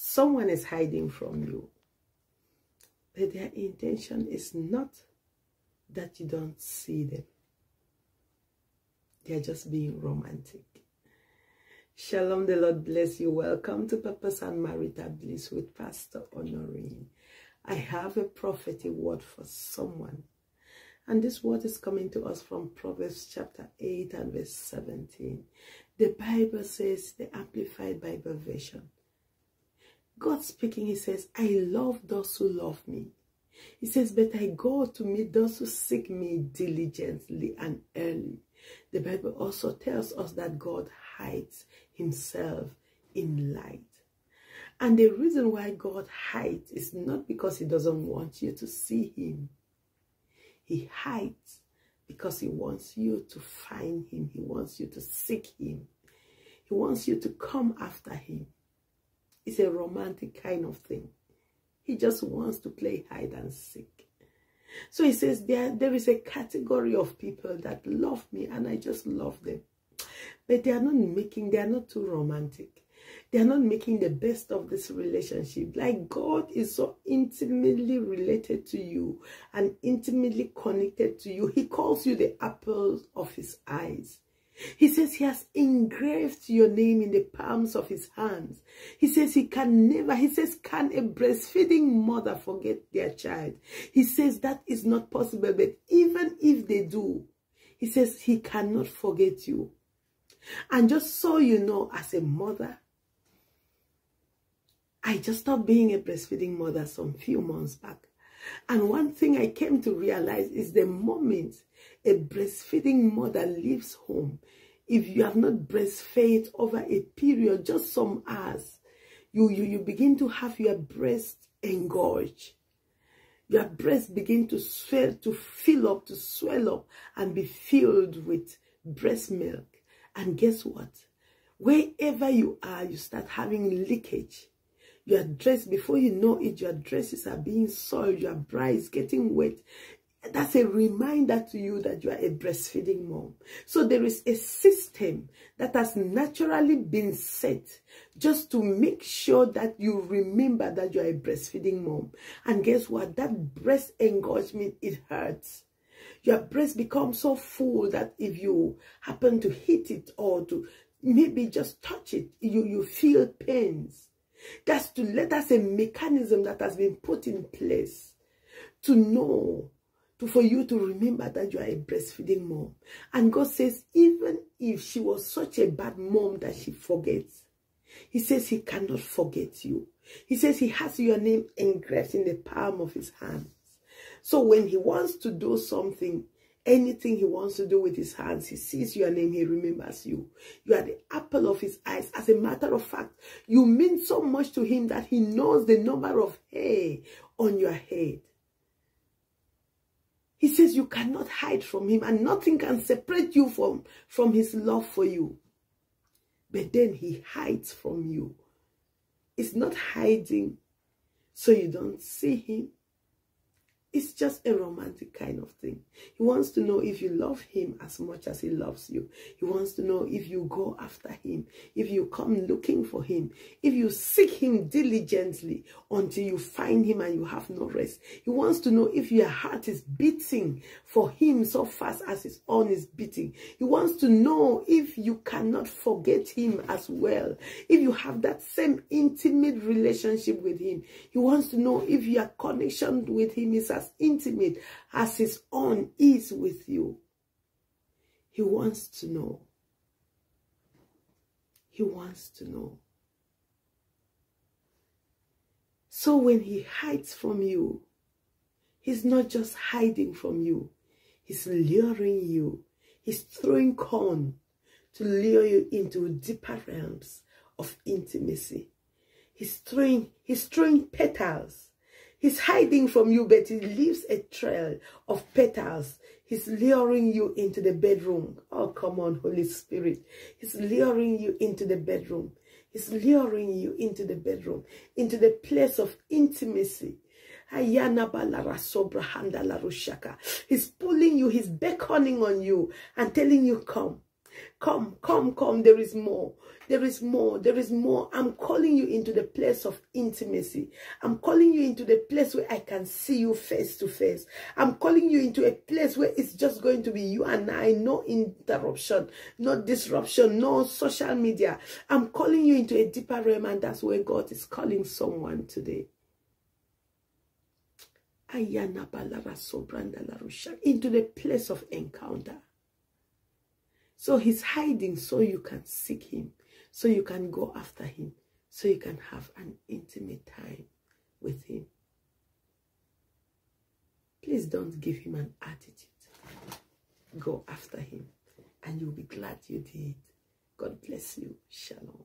Someone is hiding from you. But their intention is not that you don't see them. They're just being romantic. Shalom, the Lord bless you. Welcome to Purpose and Marital Bliss with Pastor Honorine. I have a prophetic word for someone. And this word is coming to us from Proverbs chapter 8 and verse 17. The Bible says, the Amplified Bible version. God speaking, he says, I love those who love me. He says, but I go to meet those who seek me diligently and early. The Bible also tells us that God hides himself in light. And the reason why God hides is not because he doesn't want you to see him. He hides because he wants you to find him. He wants you to seek him. He wants you to come after him. It's a romantic kind of thing. He just wants to play hide and seek. So he says there, there is a category of people that love me and I just love them. But they are not making, they are not too romantic. They are not making the best of this relationship. Like God is so intimately related to you and intimately connected to you. He calls you the apple of his eyes. He says he has engraved your name in the palms of his hands. He says he can never, he says, can a breastfeeding mother forget their child? He says that is not possible, but even if they do, he says he cannot forget you. And just so you know, as a mother, I just stopped being a breastfeeding mother some few months back. And one thing I came to realize is the moment a breastfeeding mother leaves home, if you have not breastfed over a period, just some hours, you, you, you begin to have your breast engorge. Your breast begin to swell, to fill up, to swell up and be filled with breast milk. And guess what? Wherever you are, you start having leakage. Your dress, before you know it, your dresses are being soiled, your bra is getting wet. That's a reminder to you that you are a breastfeeding mom. So there is a system that has naturally been set just to make sure that you remember that you are a breastfeeding mom. And guess what? That breast engorgement, it hurts your breast becomes so full that if you happen to hit it or to maybe just touch it, you, you feel pains. That's to let us a mechanism that has been put in place to know, to for you to remember that you are a breastfeeding mom. And God says, even if she was such a bad mom that she forgets, he says he cannot forget you. He says he has your name engraved in the palm of his hands. So when he wants to do something, anything he wants to do with his hands, he sees your name, he remembers you. You are the apple of his eyes. As a matter of fact, you mean so much to him that he knows the number of hair on your head. He says you cannot hide from him and nothing can separate you from, from his love for you. But then he hides from you. It's not hiding so you don't see him. It's just a romantic kind of thing. He wants to know if you love him as much as he loves you. He wants to know if you go after him, if you come looking for him, if you seek him diligently until you find him and you have no rest. He wants to know if your heart is beating for him so fast as his own is beating. He wants to know if you cannot forget him as well. If you have that same intimate relationship with him. He wants to know if your connection with him is as intimate as his own is with you. He wants to know. He wants to know. So when he hides from you, he's not just hiding from you. He's luring you. He's throwing corn to lure you into deeper realms of intimacy. He's throwing, he's throwing petals He's hiding from you, but he leaves a trail of petals. He's luring you into the bedroom. Oh, come on, Holy Spirit. He's luring you into the bedroom. He's luring you into the bedroom, into the place of intimacy. He's pulling you, he's beckoning on you and telling you, come. Come, come, come. There is more. There is more. There is more. I'm calling you into the place of intimacy. I'm calling you into the place where I can see you face to face. I'm calling you into a place where it's just going to be you and I. No interruption, no disruption, no social media. I'm calling you into a deeper realm and that's where God is calling someone today. Into the place of encounter. So he's hiding so you can seek him, so you can go after him, so you can have an intimate time with him. Please don't give him an attitude. Go after him and you'll be glad you did. God bless you. Shalom.